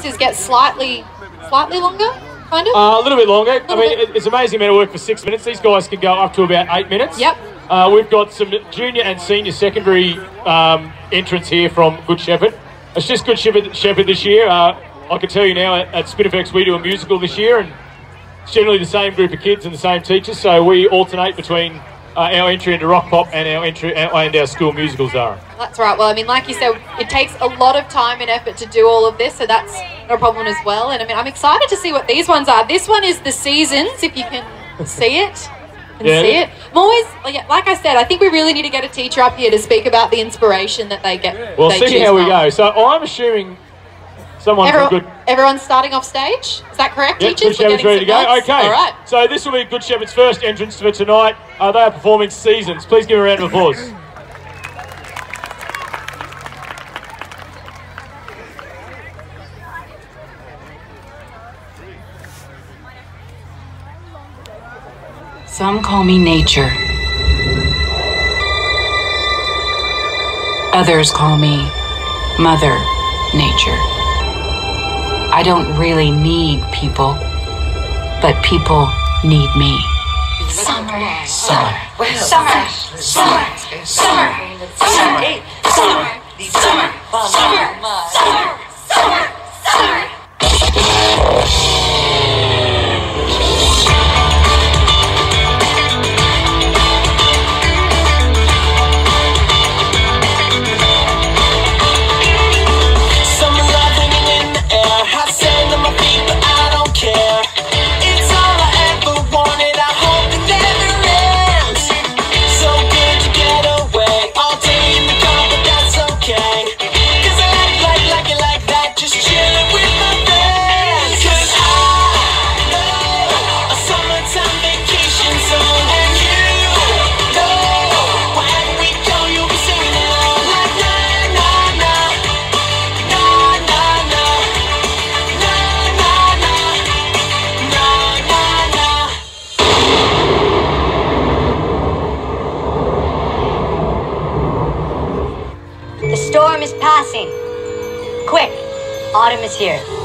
dances get slightly, slightly longer, kind of. Uh, a little bit longer. I mean, bit. it's amazing amount of work for six minutes. These guys can go up to about eight minutes. Yep. Uh, we've got some junior and senior secondary um, entrants here from Good Shepherd. It's just Good Shepherd, Shepherd this year. Uh, I can tell you now at, at Spinifex we do a musical this year, and it's generally the same group of kids and the same teachers. So we alternate between uh, our entry into rock pop and our entry and our school musicals are. That's right. Well, I mean, like you said, it takes a lot of time and effort to do all of this, so that's not a problem as well. And I mean, I'm excited to see what these ones are. This one is the seasons, if you can see it. Can Yeah. see it. I'm always like, like I said, I think we really need to get a teacher up here to speak about the inspiration that they get. We'll they see how we go. So I'm assuming someone Everyone, from Good. everyone's starting off stage. Is that correct, Yep, teachers? Good We're Shepherd's getting ready to go. nods? Okay. All right. So this will be Good Shepherd's first entrance for tonight. Uh, they are performing Seasons. Please give a round of applause. Some call me nature. Others call me Mother Nature. I don't really need people, but people need me. Summer, summer, summer, summer, summer, summer, summer, summer, summer, summer, summer. this here.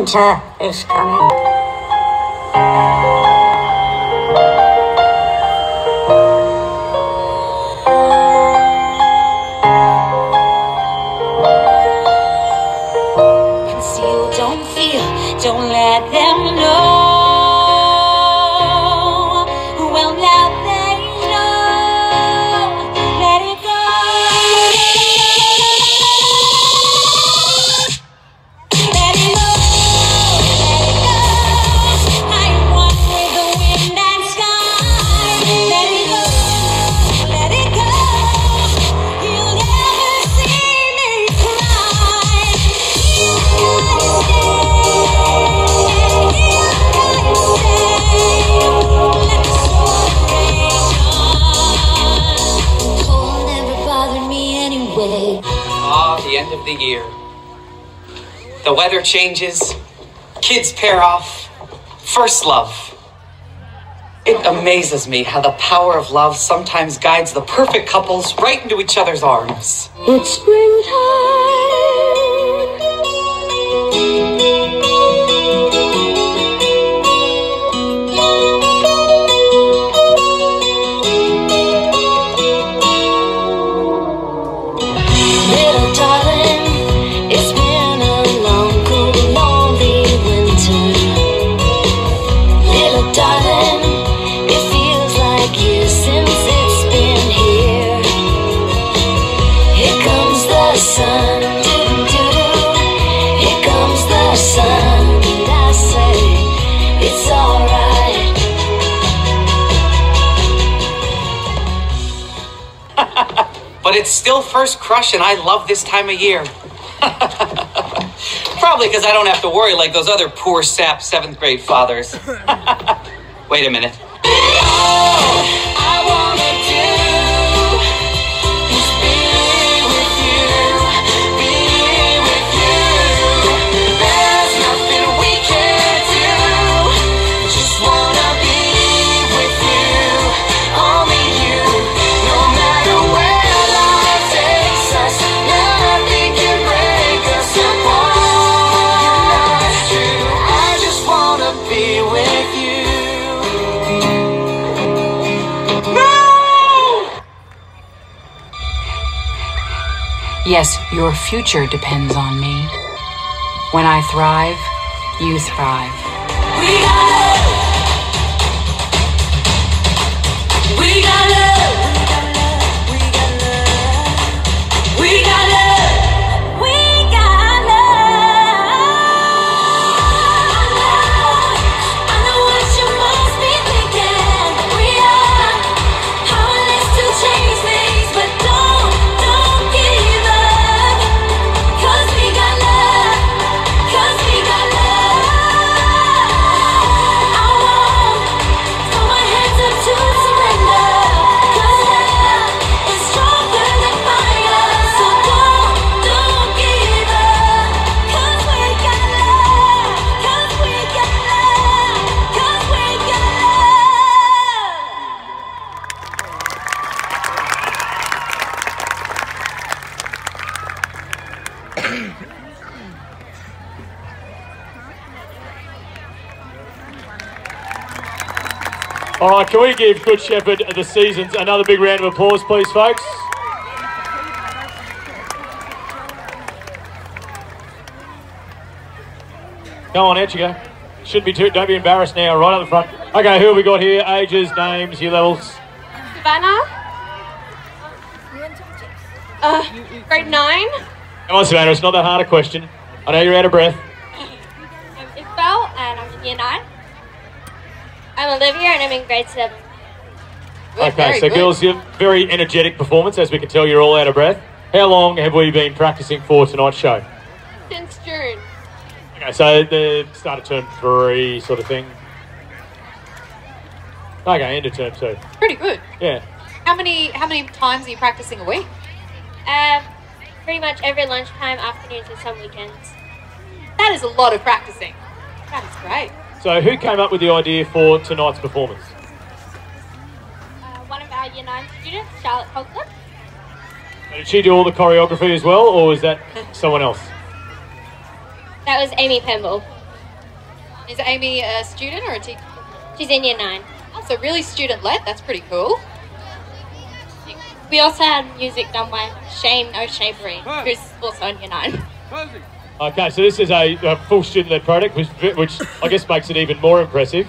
Winter is coming. The weather changes, kids pair off, first love. It amazes me how the power of love sometimes guides the perfect couples right into each other's arms. It's springtime. But it's still first crush, and I love this time of year. Probably because I don't have to worry like those other poor sap seventh grade fathers. Wait a minute. Yes, your future depends on me. When I thrive, you thrive. All right, can we give Good Shepherd the seasons another big round of applause, please, folks? Go on, out you go. Shouldn't be too. Don't be embarrassed now. Right up the front. Okay, who have we got here? Ages, names, year levels. Savannah. Uh, grade nine. Come on, Savannah. It's not that hard a question. I know you're out of breath. I'm Olivia, and I'm in grade seven. Good, Okay, so good. girls, you very energetic performance. As we can tell, you're all out of breath. How long have we been practicing for tonight's show? Since June. Okay, so the start of term three sort of thing. Okay, end of term two. Pretty good. Yeah. How many how many times are you practicing a week? Um, pretty much every lunchtime, afternoons, and some weekends. That is a lot of practicing. That is great. So who came up with the idea for tonight's performance? Uh, one of our year nine students, Charlotte Coughlin. Did she do all the choreography as well, or was that someone else? That was Amy Pemble. Is Amy a student or a teacher? She's in year nine. Oh, so really student led. That's pretty cool. We also had music done by Shane O'Shavery, who's also in year nine. Okay, so this is a, a full student-led project, which, which I guess makes it even more impressive.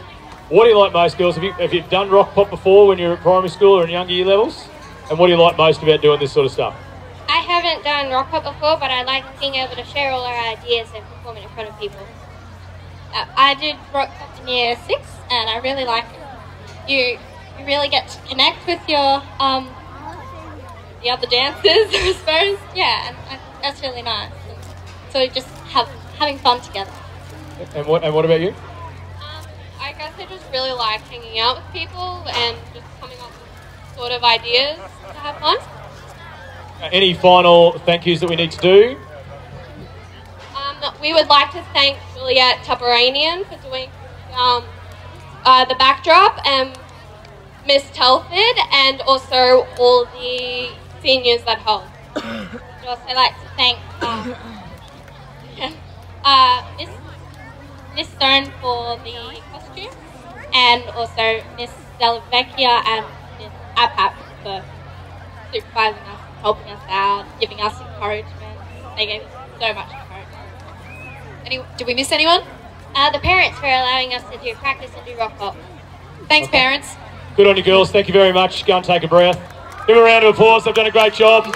What do you like most, girls? Have you, have you done rock pop before when you were at primary school or in younger year levels? And what do you like most about doing this sort of stuff? I haven't done rock pop before, but I like being able to share all our ideas and perform it in front of people. Uh, I did rock pop in year six, and I really like it. You you really get to connect with your um the other dancers, I suppose. Yeah, and, and that's really nice. So just have having fun together. And what and what about you? Um, I guess I just really like hanging out with people and just coming up with sort of ideas to have fun. Any final thank yous that we need to do? Um, we would like to thank Juliet Tuperanian for doing um, uh, the backdrop and Miss Telford and also all the seniors at home. I'd also like to thank um, uh, Miss, Miss Stone for the costume and also Miss Delavecchia and Miss Apap for supervising us, helping us out, giving us encouragement. They gave us so much encouragement. Any, did we miss anyone? Uh, the parents for allowing us to do practice and do rock pop. Thanks, parents. Good on you, girls. Thank you very much. Go and take a breath. Give them a round of applause. They've done a great job.